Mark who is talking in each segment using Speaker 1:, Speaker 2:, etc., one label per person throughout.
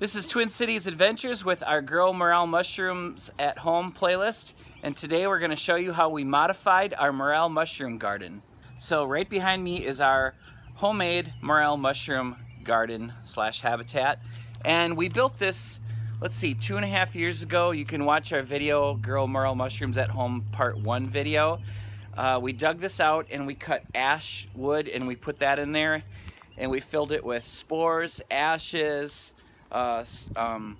Speaker 1: This is Twin Cities Adventures with our Grow Morel Mushrooms at Home playlist. And today we're gonna show you how we modified our morel mushroom garden. So right behind me is our homemade morel mushroom garden slash habitat. And we built this, let's see, two and a half years ago. You can watch our video, Grow Morel Mushrooms at Home Part 1 video. Uh, we dug this out and we cut ash wood and we put that in there and we filled it with spores, ashes, uh, um,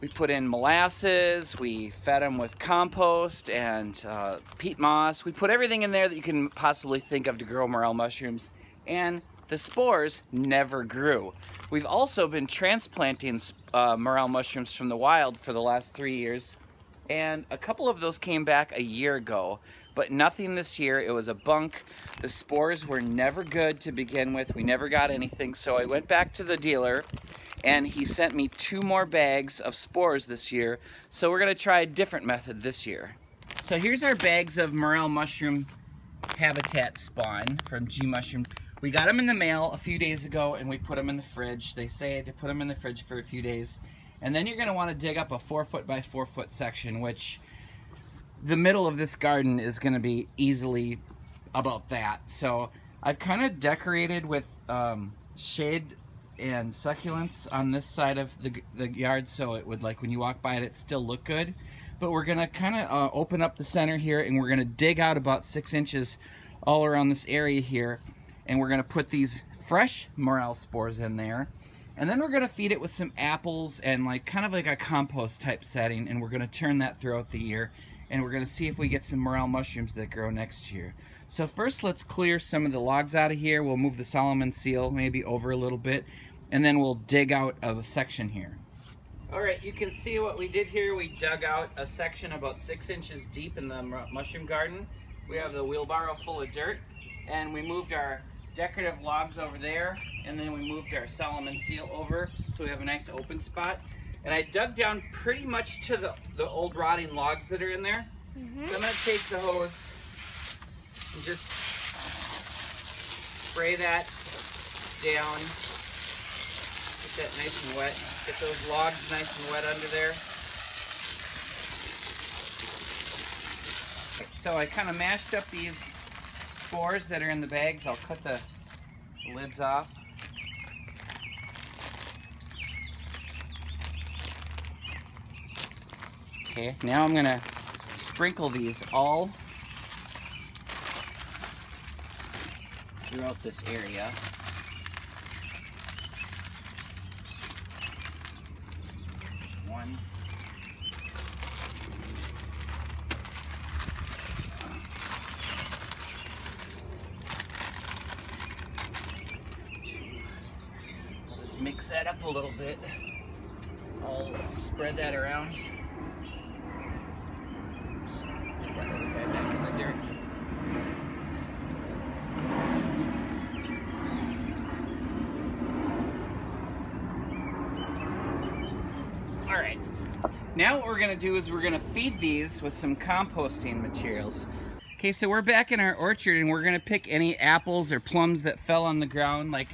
Speaker 1: we put in molasses, we fed them with compost and uh, peat moss. We put everything in there that you can possibly think of to grow morel mushrooms. And the spores never grew. We've also been transplanting uh, morel mushrooms from the wild for the last three years. And a couple of those came back a year ago, but nothing this year. It was a bunk. The spores were never good to begin with. We never got anything. So I went back to the dealer and he sent me two more bags of spores this year. So we're gonna try a different method this year. So here's our bags of morel mushroom habitat spawn from G Mushroom. We got them in the mail a few days ago and we put them in the fridge. They say to put them in the fridge for a few days. And then you're gonna wanna dig up a four foot by four foot section, which the middle of this garden is gonna be easily about that. So I've kind of decorated with um, shade and succulents on this side of the, the yard so it would like when you walk by it it still look good. But we're gonna kind of uh, open up the center here and we're gonna dig out about six inches all around this area here and we're gonna put these fresh morel spores in there. And then we're gonna feed it with some apples and like kind of like a compost type setting and we're gonna turn that throughout the year and we're gonna see if we get some morel mushrooms that grow next year. So first let's clear some of the logs out of here. We'll move the Solomon seal maybe over a little bit and then we'll dig out of a section here. All right, you can see what we did here. We dug out a section about six inches deep in the mushroom garden. We have the wheelbarrow full of dirt and we moved our decorative logs over there and then we moved our Solomon seal over so we have a nice open spot. And I dug down pretty much to the, the old rotting logs that are in there. Mm -hmm. So I'm gonna take the hose and just spray that down. Get that nice and wet. Get those logs nice and wet under there. So I kind of mashed up these spores that are in the bags. I'll cut the lids off. Okay, now I'm gonna sprinkle these all throughout this area. One. Just mix that up a little bit. I'll spread that around. All right, now what we're gonna do is we're gonna feed these with some composting materials. Okay, so we're back in our orchard and we're gonna pick any apples or plums that fell on the ground, like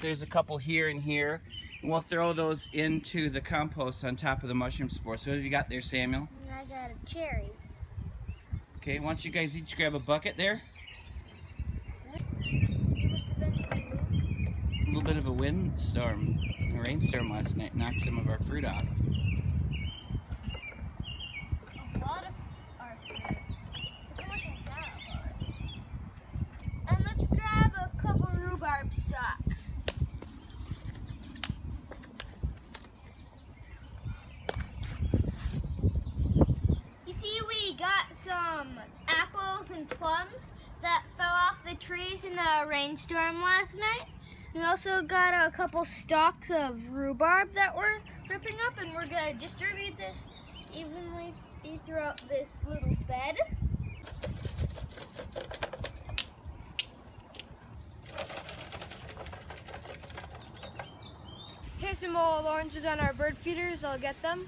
Speaker 1: there's a couple here and here. And we'll throw those into the compost on top of the mushroom spores. So what have you got there, Samuel?
Speaker 2: I got a cherry.
Speaker 1: Okay, why don't you guys each grab a bucket there? A little bit of a windstorm, a rainstorm last night knocked some of our fruit off.
Speaker 2: And let's grab a couple rhubarb stalks. Some apples and plums that fell off the trees in the rainstorm last night. We also got a couple stalks of rhubarb that we're ripping up and we're going to distribute this evenly throughout this little bed. Here's some old oranges on our bird feeders. I'll get them.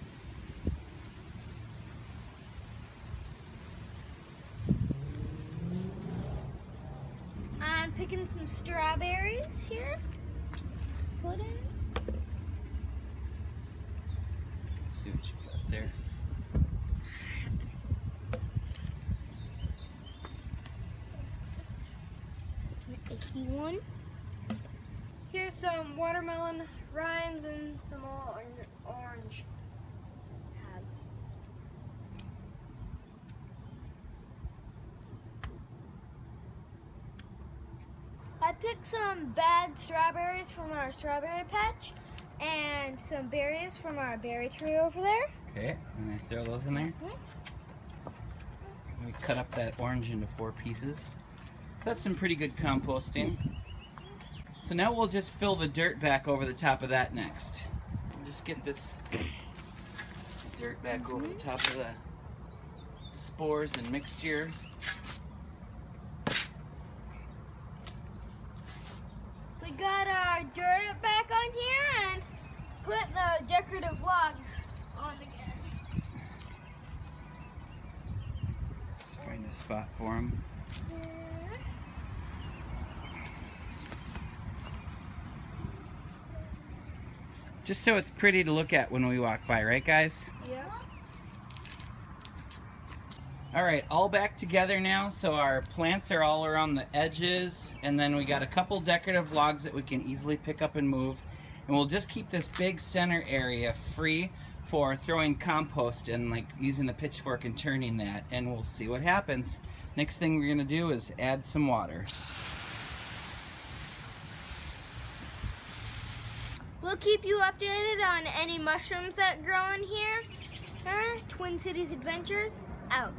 Speaker 2: Picking some strawberries here. Put in.
Speaker 1: see what you got there.
Speaker 2: icky one.
Speaker 3: Here's some watermelon rinds and some orange, orange halves.
Speaker 2: I picked some bad strawberries from our strawberry patch and some berries from our berry tree over there.
Speaker 1: Okay, and I throw those in there. Mm-hmm. We cut up that orange into four pieces. So that's some pretty good composting. So now we'll just fill the dirt back over the top of that next. Just get this dirt back over the mm-hmm. top of the spores and mixture.
Speaker 2: We got our dirt back on here and put the decorative logs on again.
Speaker 1: Just find a spot for them. Just so it's pretty to look at when we walk by, right guys?
Speaker 3: Yeah.
Speaker 1: All right, all back together now. So our plants are all around the edges, and then we got a couple decorative logs that we can easily pick up and move. And we'll just keep this big center area free for throwing compost and like using the pitchfork and turning that, and we'll see what happens. Next thing we're gonna do is add some water.
Speaker 2: We'll keep you updated on any mushrooms that grow in here. Uh, Twin Cities Adventures out.